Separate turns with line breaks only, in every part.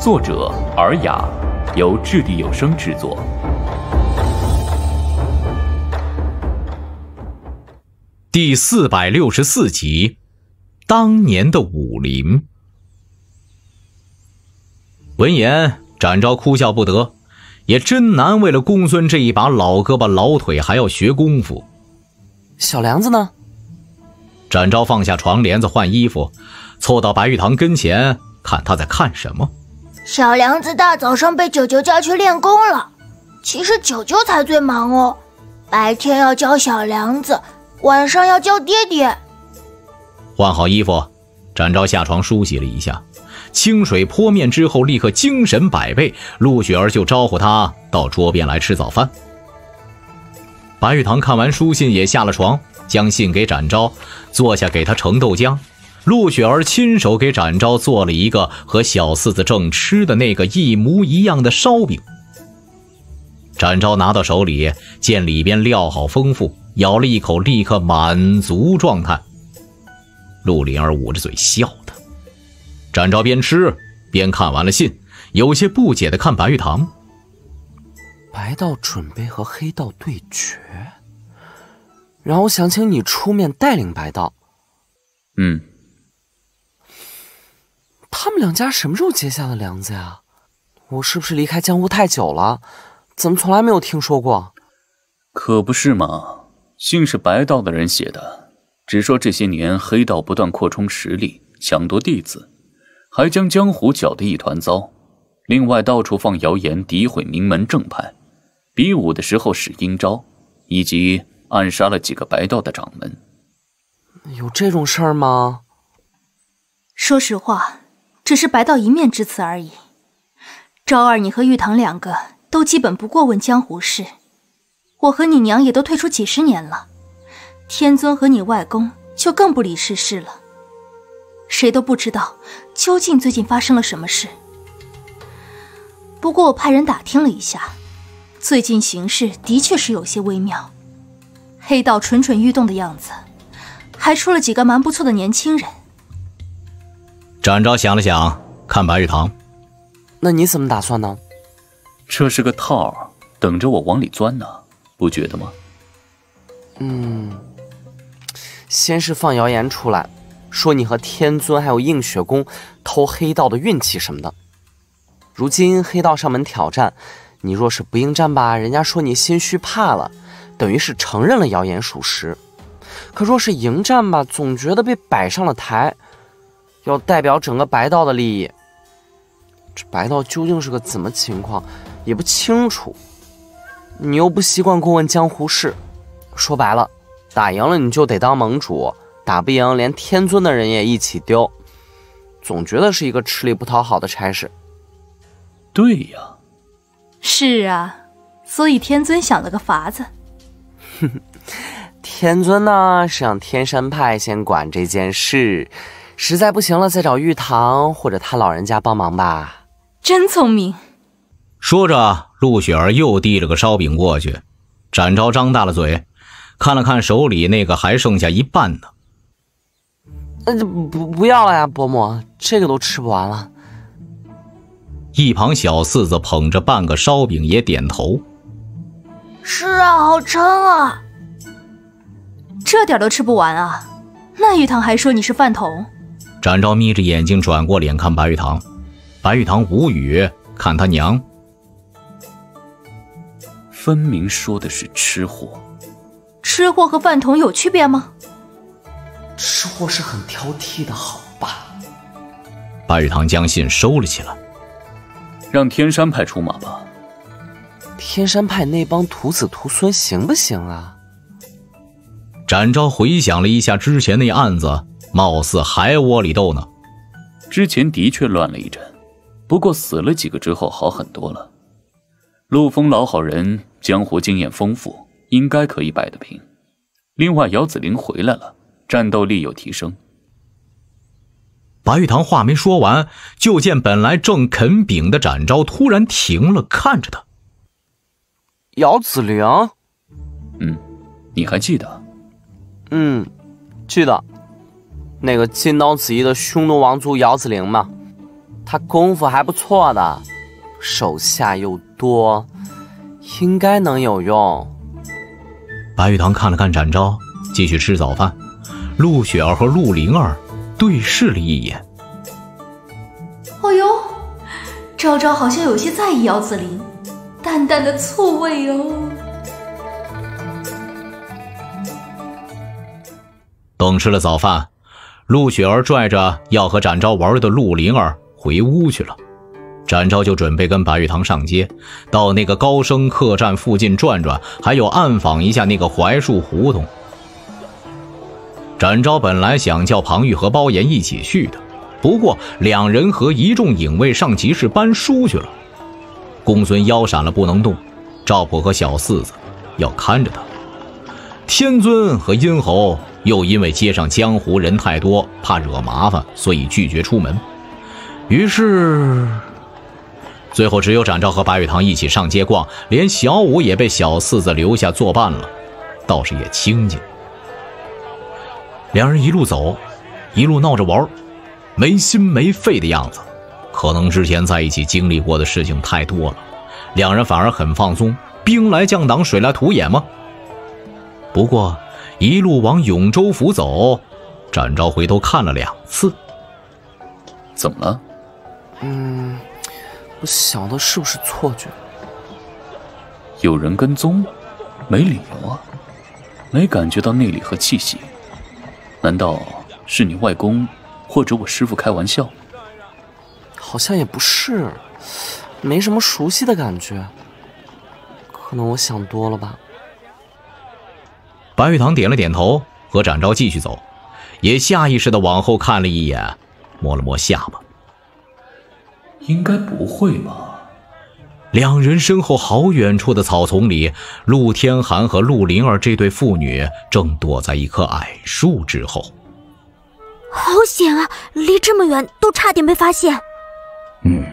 作者尔雅，由掷地有声制作。第四百六十四集，当年的武林。闻言，展昭哭笑不得，也真难为了公孙这一把老胳膊老腿，还要学功夫。
小梁子呢？
展昭放下床帘子换衣服，凑到白玉堂跟前，看他在看什么。
小梁子大早上被九九叫去练功了，其实九九才最忙哦，白天要教小梁子，晚上要教爹爹。
换好衣服，展昭下床梳洗了一下，清水泼面之后，立刻精神百倍。陆雪儿就招呼他到桌边来吃早饭。白玉堂看完书信也下了床，将信给展昭，坐下给他盛豆浆。陆雪儿亲手给展昭做了一个和小四子正吃的那个一模一样的烧饼。展昭拿到手里，见里边料好丰富，咬了一口，立刻满足状态。陆灵儿捂着嘴笑他。展昭边吃边看完了信，有些不解的看白玉堂。
白道准备和黑道对决，让我想请你出面带领白道。
嗯。
他们两家什么时候结下的梁子呀？我是不是离开江湖太久了？怎么从来没有听说过？
可不是嘛，信是白道的人写的，只说这些年黑道不断扩充实力，抢夺弟子，还将江湖搅得一团糟。另外，到处放谣言，诋毁名门正派，比武的时候使阴招，以及暗杀了几个白道的掌门。
有这种事儿吗？
说实话。只是白道一面之词而已。昭儿，你和玉堂两个都基本不过问江湖事，我和你娘也都退出几十年了。天尊和你外公就更不理世事了，谁都不知道究竟最近发生了什么事。不过我派人打听了一下，最近形势的确是有些微妙，黑道蠢蠢欲动的样子，还出了几个蛮不错的年轻人。
展昭想了想，看白玉堂：“
那你怎么打算呢？
这是个套，等着我往里钻呢，不觉得吗？”“
嗯，先是放谣言出来，说你和天尊还有映雪宫偷黑道的运气什么的。如今黑道上门挑战，你若是不应战吧，人家说你心虚怕了，等于是承认了谣言属实。可若是迎战吧，总觉得被摆上了台。”要代表整个白道的利益，这白道究竟是个怎么情况，也不清楚。你又不习惯过问江湖事，说白了，打赢了你就得当盟主，打不赢连天尊的人也一起丢，总觉得是一个吃力不讨好的差事。
对呀，
是啊，所以天尊想了个法子。
天尊呢是让天山派先管这件事。实在不行了，再找玉堂或者他老人家帮忙吧。
真聪明。
说着，陆雪儿又递了个烧饼过去。展昭张大了嘴，看了看手里那个还剩下一半的。
那不不要了呀，伯母，这个都吃不完了。
一旁小四子捧着半个烧饼也点头。
是啊，好撑啊。
这点都吃不完啊？那玉堂还说你是饭桶。
展昭眯着眼睛转过脸看白玉堂，白玉堂无语，看他娘，
分明说的是吃货。
吃货和饭桶有区别吗？
吃货是很挑剔的，好吧？
白玉堂将信收了起来，
让天山派出马吧。
天山派那帮徒子徒孙行不行啊？
展昭回想了一下之前那案子。貌似还窝里斗呢。
之前的确乱了一阵，不过死了几个之后好很多了。陆峰老好人，江湖经验丰富，应该可以摆得平。另外，姚子羚回来了，战斗力有提升。
白玉堂话没说完，就见本来正啃饼的展昭突然停了，看着他。
姚子羚，
嗯，你还记得？
嗯，记得。那个金刀子一的匈奴王族姚子陵嘛？他功夫还不错的，手下又多，应该能有用。
白玉堂看了看展昭，继续吃早饭。陆雪儿和陆灵儿对视了一眼。
哦呦，昭昭好像有些在意姚子陵，淡淡的醋味哦。
等吃了早饭，陆雪儿拽着要和展昭玩的陆灵儿回屋去了。展昭就准备跟白玉堂上街，到那个高升客栈附近转转，还有暗访一下那个槐树胡同。展昭本来想叫庞玉和包岩一起去的，不过两人和一众影卫上集市搬书去了。公孙腰闪了不能动，赵普和小四子要看着他。天尊和殷侯又因为街上江湖人太多，怕惹麻烦，所以拒绝出门。于是，最后只有展昭和白玉堂一起上街逛，连小五也被小四子留下作伴了，倒是也清静。两人一路走，一路闹着玩，没心没肺的样子。可能之前在一起经历过的事情太多了，两人反而很放松。兵来将挡，水来土掩吗？不过一路往永州府走，展昭回头看了两次。
怎么了？
嗯，我想的是不是错觉。
有人跟踪？没理由啊，没感觉到内力和气息。难道是你外公或者我师傅开玩笑？
好像也不是，没什么熟悉的感觉。可能我想多了吧。
白玉堂点了点头，和展昭继续走，也下意识的往后看了一眼，摸了摸下巴。
应该不会吧？
两人身后好远处的草丛里，陆天寒和陆灵儿这对父女正躲在一棵矮树之后。
好险啊！离这么远，都差点被发现。
嗯，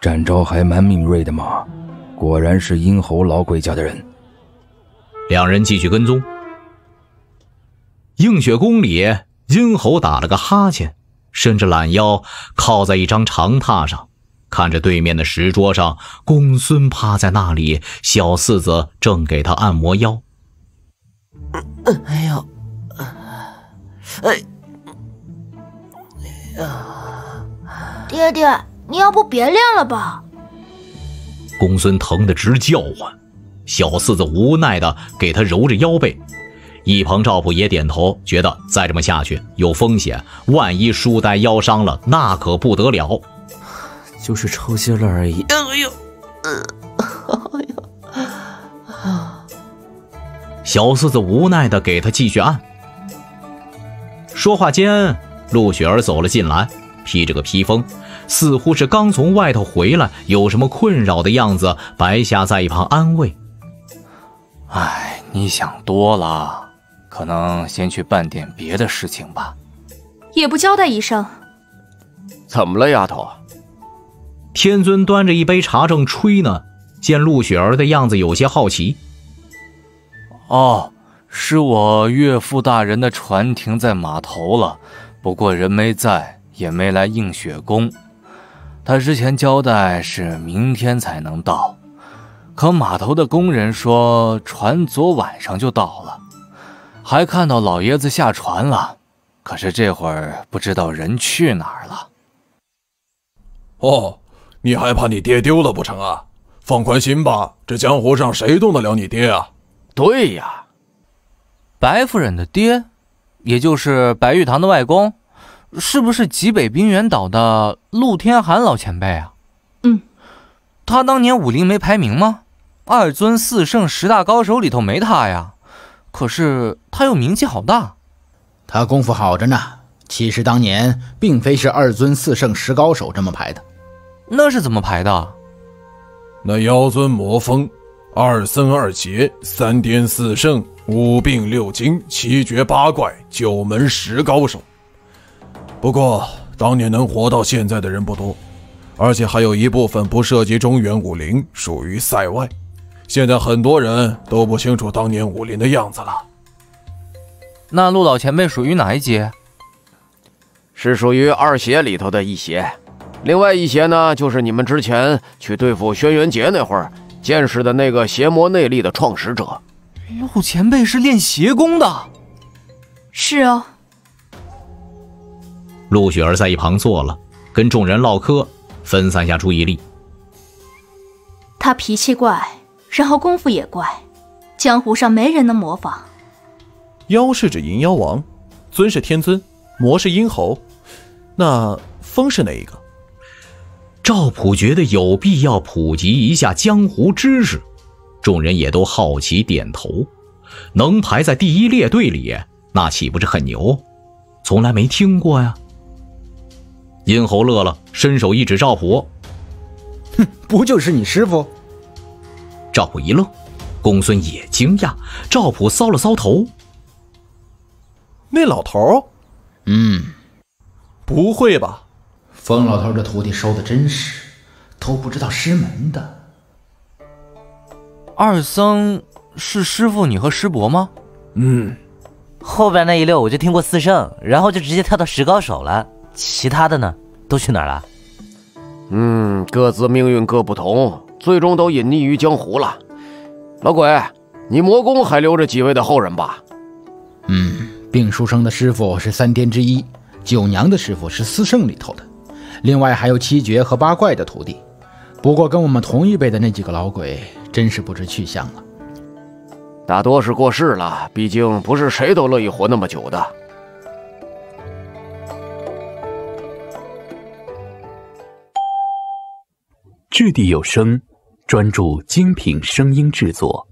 展昭还蛮敏锐的嘛，果然是阴侯老鬼家的人。
两人继续跟踪。映雪宫里，殷侯打了个哈欠，伸着懒腰靠在一张长榻上。看着对面的石桌上，公孙趴在那里，小四子正给他按摩腰。
哎呦，哎，
爹爹，你要不别练了吧？
公孙疼得直叫唤，小四子无奈的给他揉着腰背。一旁赵普也点头，觉得再这么下去有风险，万一书呆腰伤了，那可不得了。
就是抽筋了而已。哎呦，哎呦，
小四子无奈的给他继续按。说话间，陆雪儿走了进来，披着个披风，似乎是刚从外头回来，有什么困扰的样子。白夏在一旁安慰：“
哎，你想多了，可能先去办点别的事情吧。
也不交代一声。
怎么了，丫头？”
天尊端着一杯茶正吹呢，见陆雪儿的样子有些好奇。
哦，是我岳父大人的船停在码头了，不过人没在，也没来映雪宫。他之前交代是明天才能到，可码头的工人说船昨晚上就到了，还看到老爷子下船了，可是这会儿不知道人去哪儿了。
哦。你还怕你爹丢了不成啊？放宽心吧，这江湖上谁动得了你爹啊？
对呀，白夫人的爹，也就是白玉堂的外公，是不是极北冰原岛的陆天寒老前辈啊？
嗯，
他当年武林没排名吗？二尊四圣十大高手里头没他呀。可是他又名气好大，
他功夫好着呢。其实当年并非是二尊四圣十高手这么排的。
那是怎么排的？
那妖尊魔峰，二僧二邪，三颠四圣，五病六经，七绝八怪，九门十高手。不过当年能活到现在的人不多，而且还有一部分不涉及中原武林，属于塞外。现在很多人都不清楚当年武林的样子了。
那陆老前辈属于哪一阶？
是属于二邪里头的一邪。另外一邪呢，就是你们之前去对付轩辕杰那会儿见识的那个邪魔内力的创始者。
陆前辈是练邪功的。
是啊。
陆雪儿在一旁坐了，跟众人唠嗑，分散下注意力。
他脾气怪，然后功夫也怪，江湖上没人能模仿。
妖是指银妖王，尊是天尊，魔是阴侯，那风是哪一个？
赵普觉得有必要普及一下江湖知识，众人也都好奇点头。能排在第一列队里，那岂不是很牛？从来没听过呀。殷侯乐了，伸手一指赵普：“
哼，不就是你师傅？”
赵普一愣，公孙也惊讶。赵普搔了搔头：“
那老头？
嗯，
不会吧？”
疯老头这徒弟收的真是，都不知道师门的。
二僧是师傅你和师伯吗？
嗯。
后边那一溜我就听过四圣，然后就直接跳到十高手了。其他的呢，都去哪儿了？
嗯，各自命运各不同，最终都隐匿于江湖了。老鬼，你魔宫还留着几位的后人吧？
嗯，病书生的师傅是三天之一，九娘的师傅是四圣里头的。另外还有七绝和八怪的徒弟，不过跟我们同一辈的那几个老鬼，真是不知去向了。
大多是过世了，毕竟不是谁都乐意活那么久的。
掷地有声，专注精品声音制作。